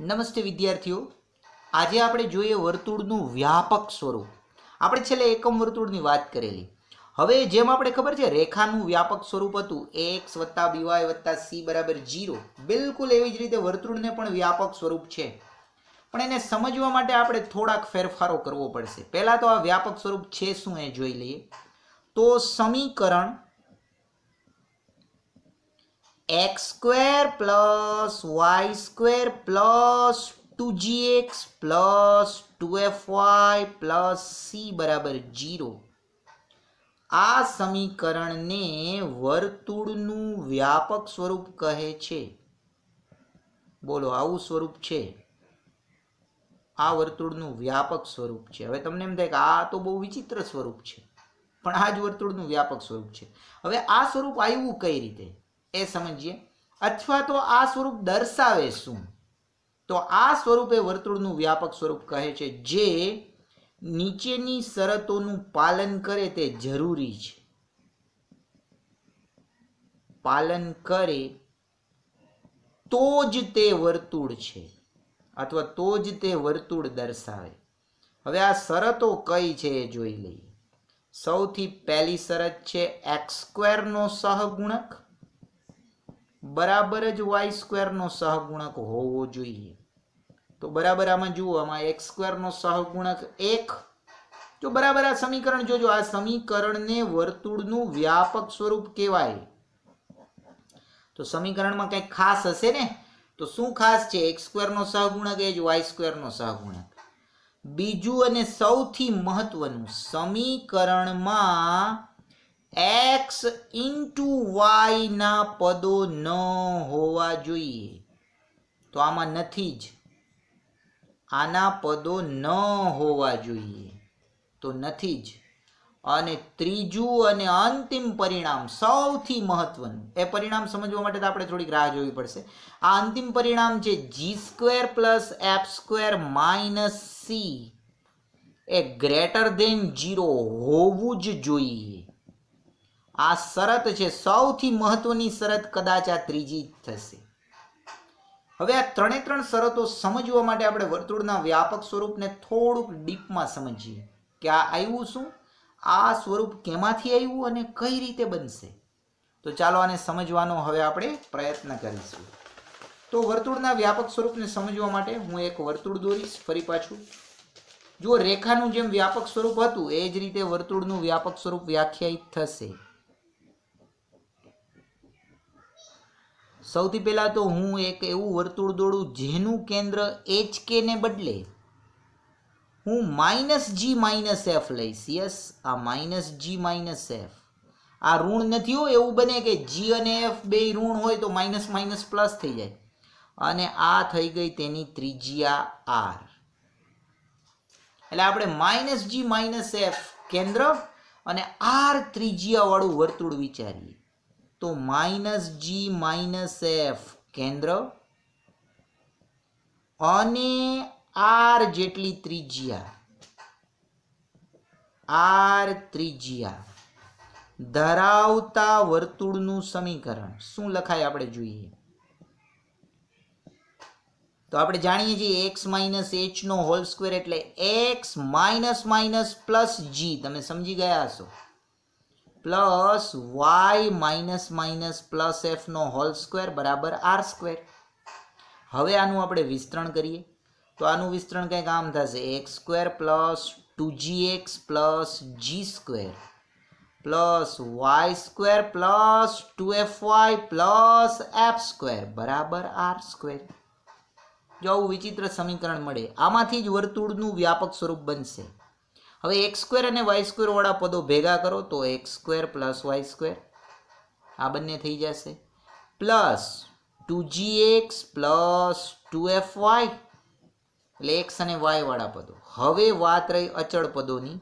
નમસ્તે વિદ્યાર્થીઓ. આજે આપણે જોઈએ વર્તુળનું વ્યાપક સ્વરૂપ. આપણે છેલ્લે એકમ વર્તુળની વાત કરેલી. હવે જેમ આપણે ખબર છે, રેખાનું વ્યાપક સ્વરૂપ હતું એક્સ વત્તા બીવાય વત્તા સી બરાબર જીરો બિલકુલ એવી જ રીતે વર્તુળને પણ વ્યાપક સ્વરૂપ છે. પણ એને સમજવા માટે આપણે થોડાક ફેરફારો કરવો પડશે. પહેલાં તો આ વ્યાપક સ્વરૂપ છે શું એ જોઈ લઈએ. તો સમીકરણ x square plus y square plus two g x plus two f y plus c બરાબર જીરો આ સમીકરણને વર્તુળનું વ્યાપક સ્વરૂપ કહે છે. બોલો, આવું સ્વરૂપ છે? આ વર્તુળનું વ્યાપક સ્વરૂપ છે. હવે તમને એમ થાય કે આ તો બહુ વિચિત્ર સ્વરૂપ છે. પણ આ જ વર્તુળનું વ્યાપક સ્વરૂપ છે. હવે આ સ્વરૂપ આવ્યું કઈ રીતે? એ સમજીએ. અથવા તો આ સ્વરૂપ દર્શાવે શું? તો આ સ્વરૂપે વર્તુળનું વ્યાપક સ્વરૂપ કહે છે જે નીચેની શરતોનું પાલન કરે તે જરૂરી છે. પાલન કરે તો જ તે વર્તુળ છે અથવા તો જ તે વર્તુળ દર્શાવે. હવે આ શરતો કઈ છે એ જોઈ લઈએ. સૌથી પહેલી શરત છે એક્સ સ્ક્વેરનો સહગુણક. બરાબર જ વાય સ્ક્વેરનો સહગુણક હોવો જોઈએ. તો બરાબર આમાં જુઓ, આમાં એક્સ સ્ક્વેરનો સહગુણક એક. જો બરાબર આ સમીકરણ જોજો, આ સમીકરણને વર્તુળનું વ્યાપક સ્વરૂપ કહેવાય. તો સમીકરણમાં કંઈક ખાસ હશે ને? તો શું ખાસ છે? એક્સ સ્ક્વેરનો સહગુણક એ જ વાય સ્ક્વેરનો સહગુણક. બીજું અને સૌથી મહત્વનું સમીકરણમાં એક્સ ઇન્ટુ વાયના પદો ન હોવા જોઈએ. તો આમાં નથી જ. આના પદો ન હોવા જોઈએ. તો નથી જ. અને ત્રીજું અને અંતિમ પરિણામ સૌથી મહત્વનું, એ પરિણામ સમજવા માટે તો આપણે થોડીક રાહ જોવી પડશે. આ અંતિમ પરિણામ છે g square plus f square minus c એ ગ્રેટર દેન જીરો હોવું જ જોઈએ. આ શરત છે, સૌથી મહત્વની શરત કદાચ આ ત્રીજી થશે. હવે આ ત્રણે ત્રણ શરતો સમજવા માટે આપણે વર્તુળના વ્યાપક સ્વરૂપને થોડુંક ડીપમાં સમજીએ કે આ આવ્યું શું, આ સ્વરૂપ કેમાંથી આવ્યું અને કઈ રીતે બનશે. તો ચાલો આને સમજવાનો હવે આપણે પ્રયત્ન કરીશું. તો વર્તુળના વ્યાપક સ્વરૂપને સમજવા માટે હું એક વર્તુળ દોરીશ ફરી પાછું. જો રેખાનું જેમ વ્યાપક સ્વરૂપ હતું, એ જ રીતે વર્તુળનું વ્યાપક સ્વરૂપ વ્યાખ્યાયિત થશે. સૌથી પહેલાં તો હું એક એવું વર્તુળ દોડું જેનું કેન્દ્ર એચ કેને બદલે હું માઇનસ જી માઇનસ એફ લઈશ. યસ આ માઇનસ જી માઇનસ એફ આ ઋણ નથી હોય એવું બને કે જી અને એફ બે ઋણ હોય તો માઇનસ માઇનસ પ્લસ થઈ જાય. અને આ થઈ ગઈ તેની ત્રિજ્યા આર એટલે આપણે માઇનસ જી માઇનસ એફ કેન્દ્ર અને આર ત્રિજ્યાવાળું વર્તુળ વિચારીએ. તો માઇનસ જી માઇનસ એફ કેન્દ્ર અને આર જેટલી ત્રિજ્યા. આર ત્રિજ્યા. ધરાવતા વર્તુળનું સમીકરણ. શું લખાય આપણે જોઈએ? તો આપણે જાણીએ છીએ એક્સ માઇનસ એચ નો હોલ સ્ક્વેર એટલે x minus minus plus g. તમે સમજી ગયા હશો. Plus y minus minus plus એફનો whole square બરાબર આર સ્ક્વેર. હવે આનું આપણે વિસ્તરણ કરીએ. તો આનું વિસ્તરણ કંઈક આમ થશે. X square plus two g x plus g square. Plus y square plus two f y plus f square. બરાબર આર સ્ક્વેર. જો આવું વિચિત્ર સમીકરણ મળે, આમાંથી જ વર્તુળનું વ્યાપક સ્વરૂપ બનશે. હવે એક્સ સ્ક્વેર અને વાય સ્ક્વેરવાળા પદો ભેગા કરો તો x square plus y square આ બંને થઈ જશે. Plus two g x plus two f y એટલે એક્સ અને વાયવાળા પદો. હવે વાત રહી અચળ પદોની.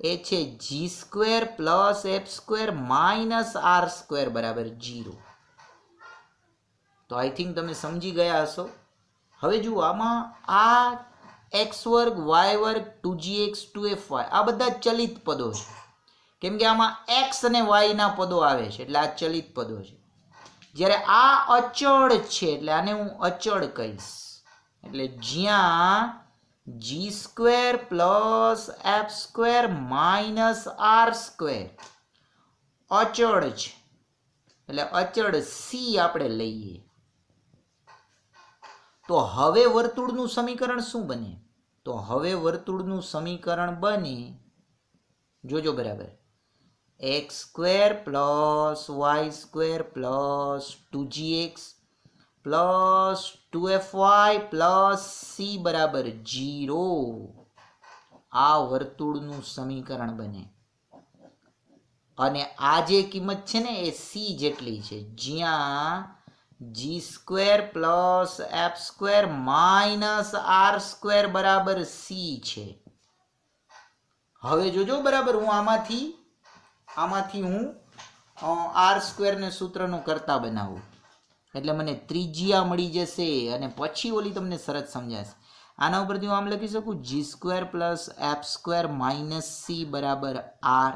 એ છે g square plus f square minus r square બરાબર જીરો તો આઈ થિંક તમે સમજી ગયા હશો. હવે જુઓ, આમાં આ એક્સ વર્ગ, વાય વર્ગ, two g x, two f y. આ બધા ચલિત પદો છે. કેમ કે આમાં એક્સ અને વાયના પદો આવે છે, એટલે આ ચલિત પદો છે. જ્યારે આ અચળ છે, એટલે આને હું અચળ કહીશ. એટલે જ્યાં g square plus f square minus r square અચળ છે. એટલે અચળ સી આપણે લઈએ. તો હવે વર્તુળનું સમીકરણ શું બને? તો હવે વર્તુળનું સમીકરણ બને, જોજો બરાબર x square plus y square plus two g x plus two f y plus c બરાબર જીરો આ વર્તુળનું સમીકરણ બને. અને આ જે કિંમત છે ને, એ સી જેટલી છે. જ્યાં g square plus f square minus r square બરાબર સી છે. હવે જોજો બરાબર હું આમાંથી આમાંથી હું આર સ્ક્વેરને સૂત્રનું કરતા બનાવું. એટલે મને ત્રિજ્યા મળી જશે અને પછી ઓલી તમને સરસ સમજાશે. આના ઉપરથી હું આમ લખી શકું g square plus f square minus c બરાબર આર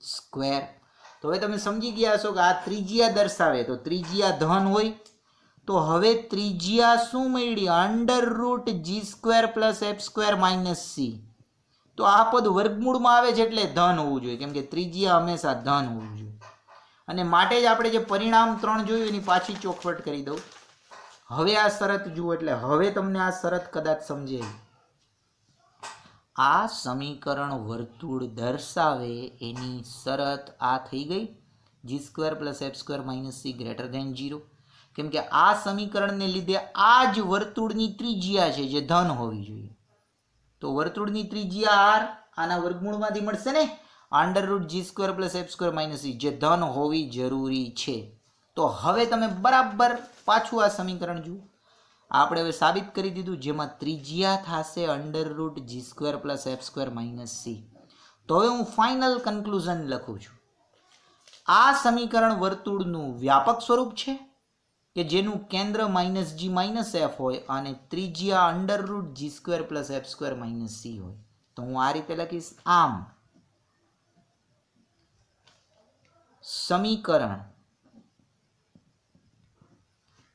સ્ક્વેર તો હવે તમે સમજી ગયા છો કે આ ત્રિજ્યા દર્શાવે, તો ત્રિજ્યા ધન હોય, તો હવે ત્રિજ્યા શું મળી? Under root g square plus f square minus c. તો આ પદ વર્ગમૂળમાં આવે છે એટલે ધન હોવું જોઈએ, કેમ કે ત્રિજ્યા હંમેશા ધન હોવું જોઈએ. અને માટે જ આપણે જે પરિણામ ત્રણ જોયું, એની પાછી ચોખવટ કરી દઉં. હવે આ શરત જુઓ, એટલે હવે તમને આ શરત કદાચ સમજે આ સમીકરણ વર્તુળ દર્શાવે એની શરત આ થઈ ગઈ. G square plus f square minus c greater than zero કેમ કે આ સમીકરણને લીધે આ જ વર્તુળની ત્રિજ્યા છે જે ધન હોવી જોઈએ. તો વર્તુળની ત્રિજ્યા આર આના વર્ગમૂળમાંથી મળશે ને? Under root g square plus f square minus જે ધન હોવી જરૂરી છે. તો હવે તમે બરાબર પાછું આ સમીકરણ જુઓ. આપણે હવે સાબિત કરી દીધું જેમાં ત્રિજ્યા થશે under root g square plus f square minus c. તો હવે હું ફાઇનલ કન્ક્લુઝન લખું છું. આ સમીકરણ વર્તુળનું વ્યાપક સ્વરૂપ છે કે જેનું કેન્દ્ર માઇનસ જી માઇનસ એફ હોય અને ત્રિજ્યા under root g square plus f square minus c હોય. તો હું આ રીતે લખીશ. આમ, સમીકરણ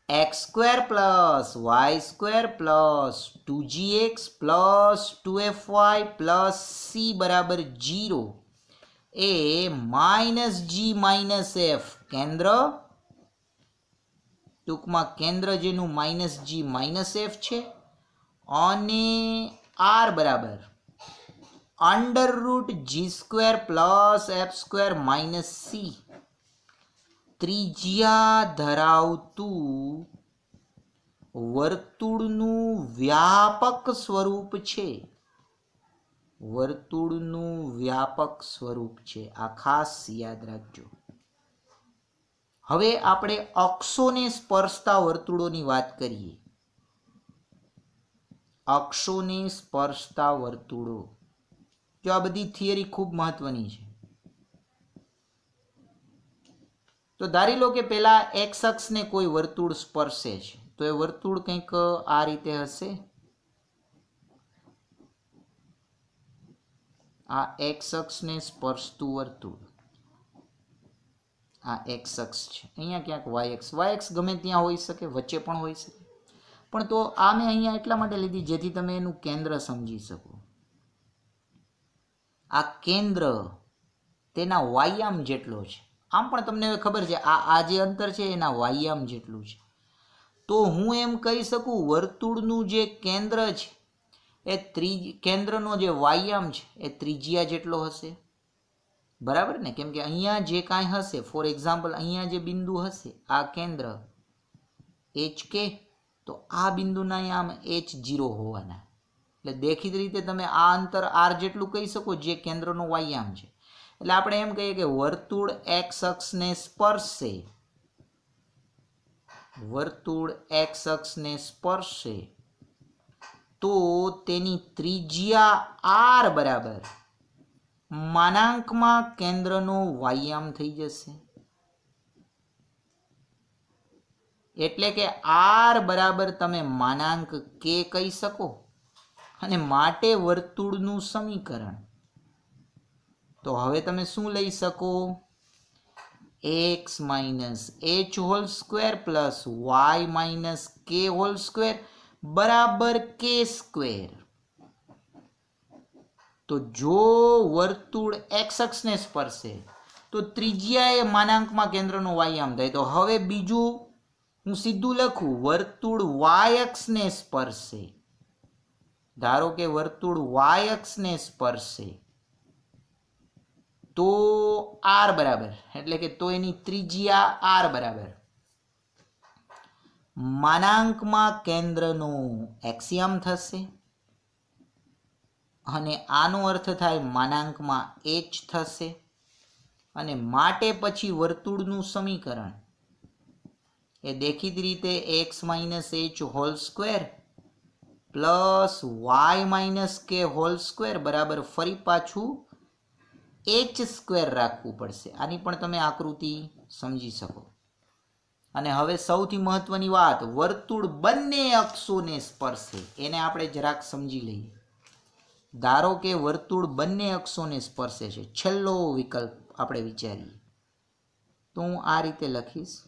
x square plus y square plus two g x plus two f y plus c બરાબર જીરો એ માઇનસ જી માઇનસ એફ કેન્દ્ર ટૂંકમાં કેન્દ્ર જેનું માઇનસ જી માઇનસ એફ છે અને આર બરાબર under root g square plus f square minus c ત્રિજ્યા ધરાવતું વર્તુળનું વ્યાપક સ્વરૂપ છે. વર્તુળનું વ્યાપક સ્વરૂપ છે. આ ખાસ યાદ રાખજો. હવે આપણે અક્ષોને સ્પર્શતા વર્તુળોની વાત કરીએ. અક્ષોને સ્પર્શતા વર્તુળો. જો આ બધી થિયરી ખૂબ મહત્વની છે. તો ધારી લો કે પહેલાં એક્સ અક્ષને કોઈ વર્તુળ સ્પર્શે છે. તો એ વર્તુળ કંઈક આ રીતે હશે. આ એક્સ અક્ષને સ્પર્શતું વર્તુળ. આ એક્સ અક્ષ છે. અહીંયા ક્યાંક વાય એક્સ વાય એક્સ ગમે ત્યાં હોઈ શકે, વચ્ચે પણ હોઈ શકે. પણ તો આ મેં અહીંયા એટલા માટે લીધી જેથી તમે એનું કેન્દ્ર સમજી શકો. આ કેન્દ્ર તેના વાયામ જેટલો છે. આમ પણ તમને ખબર છે, આ આ જે અંતર છે એના વાયામ જેટલું છે. તો હું એમ કહી શકું, વર્તુળનું જે કેન્દ્ર છે, એ ત્રી, કેન્દ્રનો જે વાયામ છે, એ ત્રિજ્યા જેટલો હશે. બરાબર ને? કેમ કે અહીંયા જે કાંઈ હશે ફોર એક્ઝામ્પલ અહીંયા જે બિંદુ હશે, આ કેન્દ્ર એચ કે તો આ બિંદુના આમ એચ જીરો હોવાના. એટલે દેખીત રીતે તમે આ અંતર આર જેટલું કહી શકો, જે કેન્દ્રનો વાયામ છે. એટલે આપણે એમ કહીએ કે વર્તુળ એક્સ અક્ષને સ્પર્શે. વર્તુળ એક્સ અક્ષને સ્પર્શે તો તેની ત્રિજ્યા આર બરાબર માનાંકમાં કેન્દ્રનો વાયામ થઈ જશે. એટલે કે આર બરાબર તમે માનાંક કે કહી શકો. અને માટે વર્તુળનું સમીકરણ. તો હવે તમે શું લઈ શકો? X minus h whole square plus y minus k whole square બરાબર કે સ્ક્વેર તો જો વર્તુળ એક્સ અક્ષને સ્પર્શે, તો ત્રિજ્યા એ માનાંકમાં કેન્દ્રનો વાયામ થાય. તો હવે બીજું હું સીધું લખું, વર્તુળ વાય અક્ષને સ્પર્શે. ધારો કે વર્તુળ વાય અક્ષને સ્પર્શે. તો આર બરાબર. એટલે કે તો એની ત્રિજ્યા આર બરાબર. માનાંકમાં કેન્દ્રનું એક્સિયમ થશે અને આનો અર્થ થાય માનાંકમાં એચ થશે અને માટે પછી વર્તુળનું સમીકરણ. એ દેખીતી રીતે x minus h whole square plus y minus k whole square બરાબર ફરી પાછું એચ સ્ક્વેર રાખવું પડશે. આની પણ તમે આકૃતિ સમજી શકો. અને હવે સૌથી મહત્વની વાત, વર્તુળ બંને અક્ષોને સ્પર્શે. એને આપણે જરાક સમજી લઈએ. ધારો કે વર્તુળ બંને અક્ષોને સ્પર્શે છે. છેલ્લો વિકલ્પ આપણે વિચારીએ. તો હું આ રીતે લખીશ.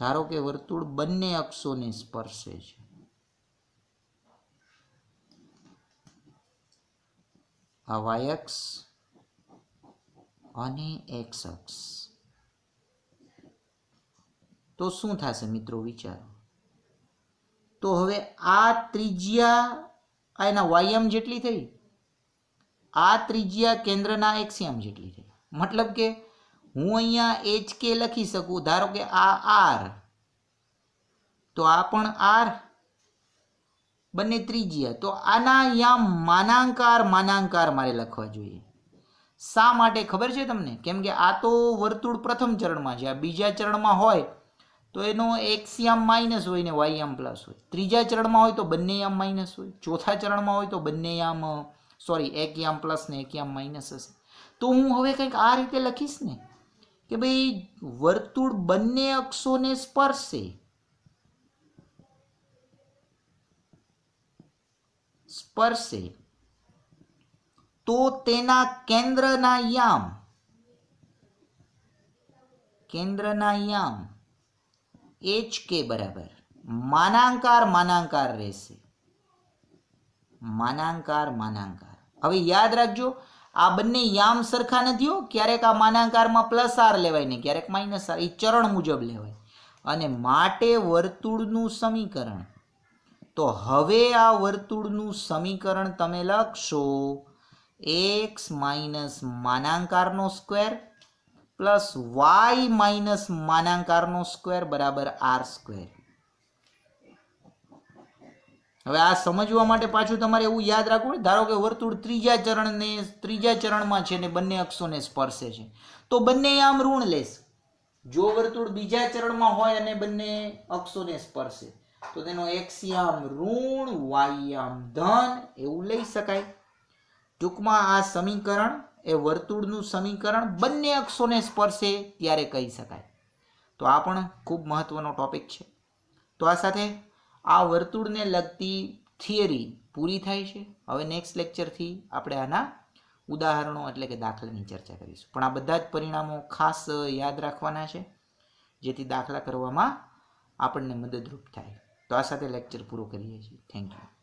ધારો કે વર્તુળ બંને અક્ષોને સ્પર્શે છે. આ વાય અક્ષ અને એક્સ અક્ષ. તો શું થશે મિત્રો વિચારો? તો હવે આ ત્રિજ્યા આ એના વાયમ જેટલી થઈ, આ ત્રિજ્યા કેન્દ્રના એક્સિયમ જેટલી થઈ. મતલબ કે હું અહીંયા એચ કે લખી શકું, ધારો કે આ આર તો આ પણ આર બંને ત્રિજ્યા. તો આના અહીંયા માનાંકાર માનાંકાર મારે લખવા જોઈએ. શા માટે ખબર છે તમને? કેમ કે આ તો વર્તુળ પ્રથમ ચરણમાં છે. આ બીજા ચરણમાં હોય તો એનો એક્સ યામ માઇનસ હોય ને વાય યામ પ્લસ હોય. ત્રીજા ચરણમાં હોય તો બંને યામ માઇનસ હોય. ચોથા ચરણમાં હોય તો બંને યામ સોરી એક યામ પ્લસ ને એક યામ માઇનસ હશે. તો હું હવે કંઈક આ રીતે લખીશ ને કે ભાઈ વર્તુળ બંને અક્ષોને સ્પર્શે. સ્પર્શે. તો તેના કેન્દ્રના યામ. કેન્દ્રના યામ. એચ કે બરાબર. માનાંકાર માનાંકાર રહેશે. માનાંકાર માનાંકાર. હવે યાદ રાખજો, આ બંને યામ સરખા નથી હો. ક્યારેક આ માનાંકારમાં પ્લસ આર લેવાય ને ક્યારેક માઇનસ આર. એ ચરણ મુજબ લેવાય. અને માટે વર્તુળનું સમીકરણ. તો હવે આ વર્તુળનું સમીકરણ તમે લખશો એક્સ માઇનસ માનાંકારનો સ્ક્વેર પ્લસ વાય માઇનસ માનાંકારનો સ્ક્વેર બરાબર આર સ્ક્વેર. હવે આ સમજવા માટે પાછું તમારે એવું યાદ રાખવું ધારો કે વર્તુળ ત્રીજા ચરણને, ત્રીજા ચરણમાં છે ને બંને અક્ષોને સ્પર્શે છે. તો બંને આમ ઋણ લેશે. જો વર્તુળ બીજા ચરણમાં હોય અને બંને અક્ષોને સ્પર્શે. તો તેનો એક્સિયામ ઋણ, વાયામ ધન એવું લઈ શકાય. ટૂંકમાં આ સમીકરણ, એ વર્તુળનું સમીકરણ બંને અક્ષોને સ્પર્શે ત્યારે કહી શકાય. તો આ પણ ખૂબ મહત્વનો ટોપિક છે. તો આ સાથે આ વર્તુળને લગતી થિયરી પૂરી થાય છે. હવે નેક્સ્ટ લેક્ચરથી આપણે આના ઉદાહરણો એટલે કે દાખલાની ચર્ચા કરીશું. પણ આ બધા જ પરિણામો ખાસ યાદ રાખવાના છે, જેથી દાખલા કરવામાં આપણને મદદરૂપ થાય. તો આ સાથે લેક્ચર પૂરો કરીએ છીએ. Thank you